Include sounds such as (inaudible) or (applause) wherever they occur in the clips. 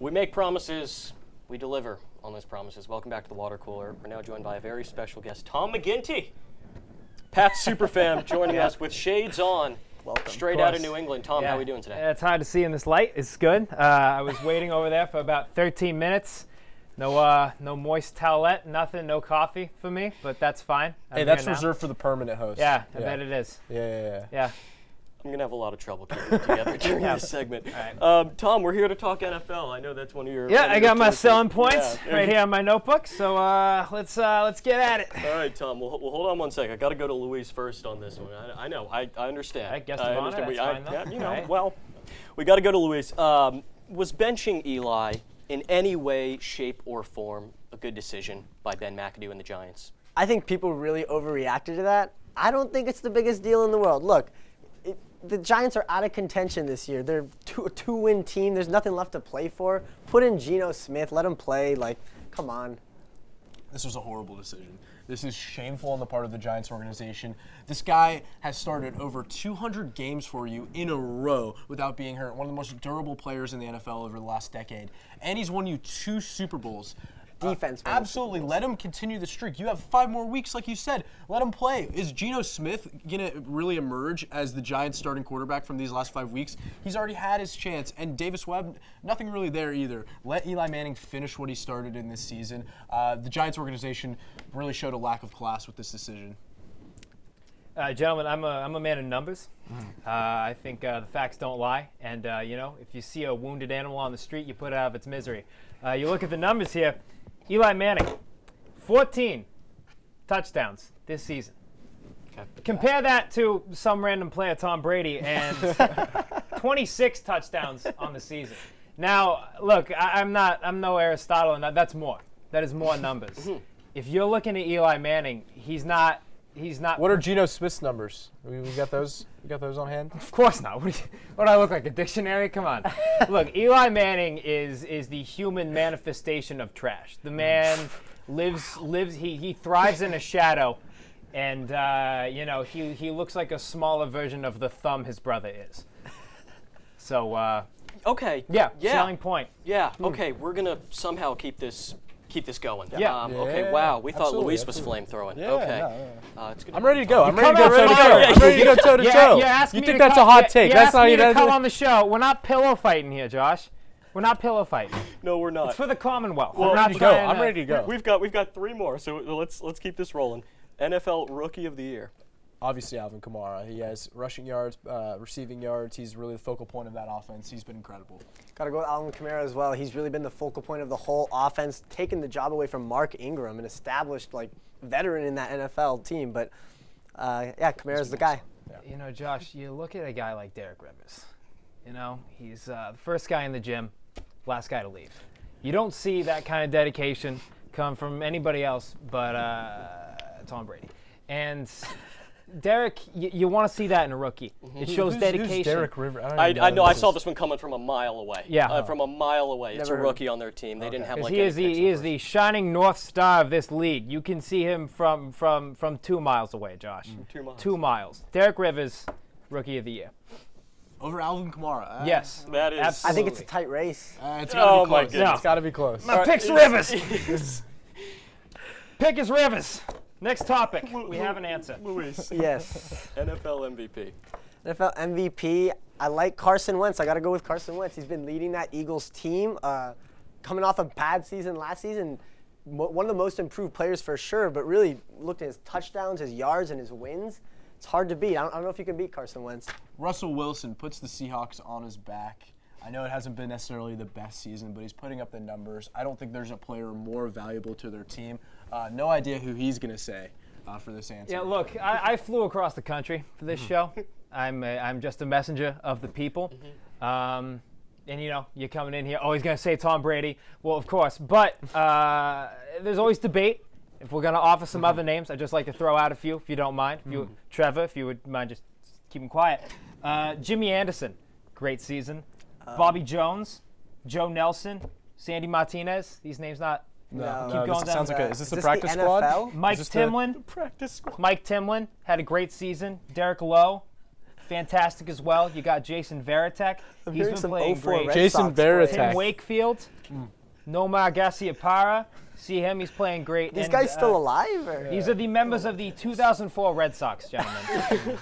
We make promises, we deliver on those promises. Welcome back to the Water Cooler. We're now joined by a very special guest, Tom McGinty. Pat superfan (laughs) joining us with shades on. Welcome. Straight out of New England. Tom, how are we doing today? Yeah, it's hard to see in this light. It's good. Uh, I was waiting over there for about 13 minutes. No, uh, no moist towelette, nothing, no coffee for me, but that's fine. I'm Hey, that's reserved for the permanent host. Yeah, I yeah. bet it is. Yeah, yeah, yeah. Yeah. I'm going to have a lot of trouble keeping it together (laughs) during this segment. right. Um, Tom, we're here to talk NFL. I know that's one of your. Yeah, I got my selling points Yeah. right here on my notebook. So uh, let's uh, let's get at it. All right, Tom. Well, well hold on one sec. I got to go to Louise first on this one. I, I know. I, I understand. All right, guest I of honor, understand. that's I- fine, though. yeah, you know, All right. well, we got to go to Louise. Um, was benching Eli in any way, shape, or form a good decision by Ben McAdoo and the Giants? I think people really overreacted to that. I don't think it's the biggest deal in the world. Look, it, the Giants are out of contention this year. They're a two-win team. There's nothing left to play for. Put in Geno Smith. Let him play. Like, come on. This was a horrible decision. This is shameful on the part of the Giants organization. This guy has started over 200 games for you in a row without being hurt. One of the most durable players in the NFL over the last decade. And he's won you two Super Bowls. Defense. won the Super Absolutely. Let him continue the streak. You have five more weeks, like you said. Let him play. Is Geno Smith going to really emerge as the Giants' starting quarterback from these last five weeks? He's already had his chance. And Davis Webb, nothing really there either. Let Eli Manning finish what he started in this season. Uh, the Giants organization really showed a lack of class with this decision. Uh, gentlemen, I'm a, I'm a man of numbers. Uh, I think uh, the facts don't lie. And, uh, you know, if you see a wounded animal on the street, you put it out of its misery. Uh, you look at the numbers here Eli Manning, 14 touchdowns this season. Compare that to some random player, Tom Brady, and (laughs) 26 touchdowns on the season. Now, look, I, I'm not, I'm no Aristotle, and that's more. That is more numbers. if you're looking at Eli Manning, he's not, he's not. What are Geno Smith's numbers? We, we got those. We got those on hand. Of course not. What do, you, what do I look like? A dictionary? Come on. (laughs) look, Eli Manning is is the human manifestation of trash. The man lives lives he, he thrives in a shadow, and uh, you know he he looks like a smaller version of the thumb his brother is. So uh, Okay. yeah, Yeah. selling point. Yeah. Okay. We're gonna somehow keep this keep this going. Yeah. Um, okay. Wow. We thought absolutely, Luis was flame throwing. Yeah, okay. no, Uh, it's good. I'm ready to go. I'm ready to go on, toe to toe. I'm ready to go toe to You're, toe. you're asking You me think to that's a hot take? That's not asking even. come on the show. We're not pillow fighting here, Josh. We're not pillow fighting. No, we're not. It's for the Commonwealth. Well, I'm ready not to go. I'm ready to go. We've got we've got three more, so let's let's keep this rolling. NFL Rookie of the Year. Obviously, Alvin Kamara. He has rushing yards, uh, receiving yards. He's really the focal point of that offense. He's been incredible. Got to go with Alvin Kamara as well. He's really been the focal point of the whole offense, taking the job away from Mark Ingram, an established like veteran in that NFL team. But uh, yeah, Kamara's the guy. You know, Josh, you look at a guy like Derek Rivers. You know, he's uh, the first guy in the gym, last guy to leave. You don't see that kind of dedication come from anybody else but uh, Tom Brady. And Derek, you, you want to see that in a rookie. It shows Who's- dedication. Who's Derek River? don't I, even I know. I saw this one coming from a mile away. Yeah. Uh, from a mile away. it's a Never heard rookie on their team. They didn't have like he any is the he is the shining north star of this league. You can see him from from from two miles away, Josh. two miles. Two miles. Derek Rivers, rookie of the year. over Alvin Kamara. Uh, Yes. That is. I think it's a tight race. Uh, it's gotta Oh be my close. goodness. It's got to be close. My pick's Rivers. (laughs) Pick is Rivers. Next topic. We have an answer. Luis. Yes. (laughs) NFL MVP. NFL MVP. I like Carson Wentz. I got to go with Carson Wentz. He's been leading that Eagles team, uh, coming off a bad season last season. One of the most improved players for sure, but really looked at his touchdowns, his yards, and his wins. It's hard to beat. I don't, I don't know if you can beat Carson Wentz. Russell Wilson puts the Seahawks on his back. I know it hasn't been necessarily the best season, but he's putting up the numbers. I don't think there's a player more valuable to their team. Uh, no idea who he's going to say uh, for this answer. Yeah, look, I, I flew across the country for this show. I'm a, I'm just a messenger of the people. Um, and you know, you're coming in here. Oh, he's gonna say Tom Brady. Well, of course, but uh, there's always debate. If we're gonna offer some other names, I'd just like to throw out a few, if you don't mind. If you, Trevor, if you would mind just keeping quiet. Uh, Jimmy Anderson, great season. Bobby Jones, Joe Nelson, Sandy Martinez. These names not. No, Keep No, going this down sounds like a, is this Is the this practice the squad? Mike Is the- Timlin. (laughs) Practice squad. Mike Timlin had a great season. Derek Lowe. fantastic as well. You got Jason Varitek. I'm He's hearing been some playing 04 great. Red Jason Sox. Varitek. Tim Wakefield, Nomar Garcia See him, he's playing great. These And, guys still uh, alive? Or? These are the members of the 2004 Red Sox, gentlemen.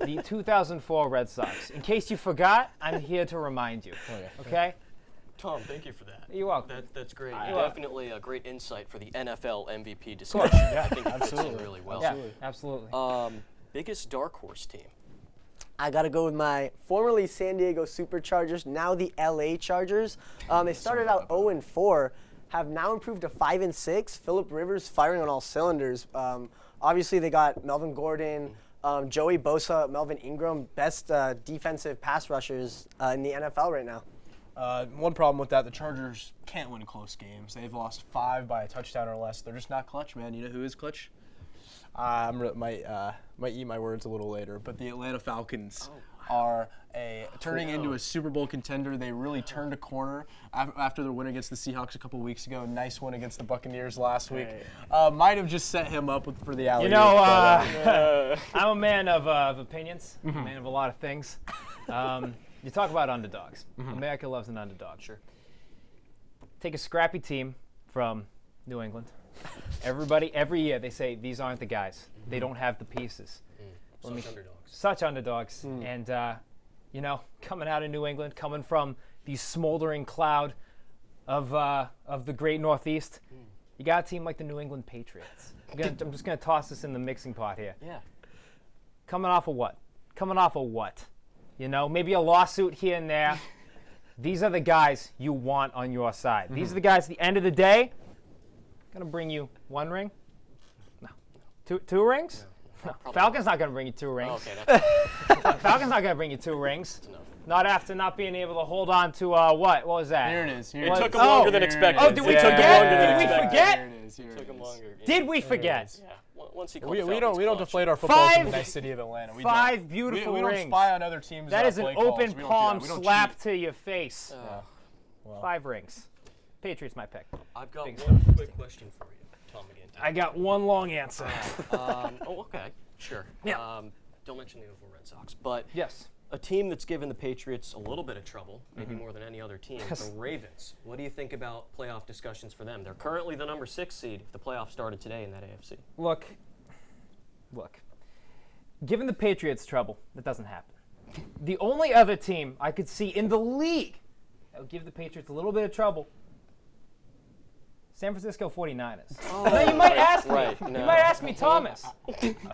(laughs) the 2004 Red Sox. In case you forgot, I'm here to remind you. Okay? Tom, thank you for that. You're welcome. That, that's great. You're welcome. Definitely a great insight for the NFL MVP discussion. yeah, I think it fits in really well. Yeah, absolutely. Um, biggest dark horse team. I got to go with my formerly San Diego Superchargers, now the LA Chargers. Um, they started out 0 and 4, have now improved to 5 and 6. Philip Rivers firing on all cylinders. Um, obviously, they got Melvin Gordon, um, Joey Bosa, Melvin Ingram, best uh, defensive pass rushers uh, in the NFL right now. Uh, one problem with that, the Chargers can't win close games. They've lost five by a touchdown or less. They're just not clutch, man. You know who is clutch? Uh, I'm re- might uh, might eat my words a little later, but the Atlanta Falcons are a turning into a Super Bowl contender. They really turned a corner after their win against the Seahawks a couple weeks ago. Nice win against the Buccaneers last week. Uh, might have just set him up with, for the alley. You know, uh, (laughs) I'm a man of, uh, of opinions, a man of a lot of things. Um, you talk about underdogs. America loves an underdog. Sure. Take a scrappy team from New England. Everybody, every year, they say these aren't the guys. They don't have the pieces. Such me- underdogs. Such underdogs. And, uh, you know, coming out of New England, coming from the smoldering cloud of, uh, of the great Northeast, you got a team like the New England Patriots. I'm, gonna, I'm just going to toss this in the mixing pot here. Yeah. Coming off of what? Coming off of what? You know, maybe a lawsuit here and there. (laughs) These are the guys you want on your side. These are the guys at the end of the day, gonna bring you one ring. No. Two two rings? No. Falcon's not gonna bring you two rings. Okay, (laughs) Falcon's not gonna bring you two rings. Not after not being able to hold on to uh, what? What was that? Here it is. Here What- it took is. him longer oh, than expected. Oh, did we It took him forget? longer than Did we forget? Here it is. Here it Took him longer. Yeah. Did we forget? Yeah. Once he We, we don't we don't deflate our football from the Five- city of Atlanta. We five don't. beautiful we, we don't spy on other teams. That uh, an play calls. open We don't do palm don't slap cheat. to your face. Uh, Five rings. Patriots my pick. I've got Big one quick question for you, Tom McGinty. I got one long answer. (laughs) um, oh, okay, sure. Yeah. Um, don't mention the 04 Red Sox, but yes. a team that's given the Patriots a little bit of trouble, maybe Mm-hmm. more than any other team, the Ravens. What do you think about playoff discussions for them? They're currently the number six seed if the playoffs started today in that AFC. Look, look. Given the Patriots trouble, that doesn't happen. The only other team I could see in the league that would give the Patriots a little bit of trouble, San Francisco 49ers. (laughs) now you might ask me, right, you might ask me, Thomas,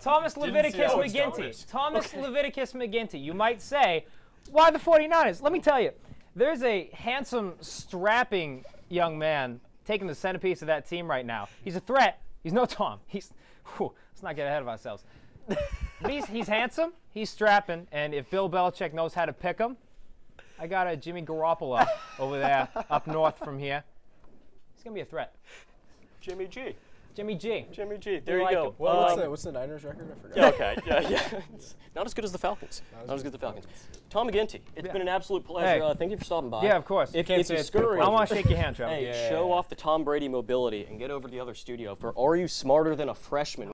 Thomas Leviticus how it McGinty, Thomas Leviticus McGinty. You might say, why the 49ers? Let me tell you, there's a handsome, strapping young man taking the centerpiece of that team right now. He's a threat. He's no Tom. He's, whew, let's not get ahead of ourselves. But (laughs) he's, he's handsome, he's strapping, and if Bill Belichick knows how to pick him, I got a Jimmy Garoppolo over there up north from here. He's gonna be a threat. Jimmy G. Jimmy G. Jimmy G. There you like go. him. Well, what's Um, the what's the Niners record? I forgot. Yeah, okay. Yeah, (laughs) yeah. It's not as good as the Falcons. Not, as good as the Falcons. Tom McGinty, it's Yeah. been an absolute pleasure. Hey. Uh, thank you for stopping by. Yeah, of course. If, if say you a scurry, I want to shake your hand, Trevor. hey, Yeah. show off the Tom Brady mobility and get over to the other studio for Are You Smarter Than a Freshman?